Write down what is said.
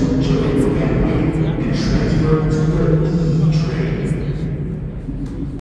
to Joints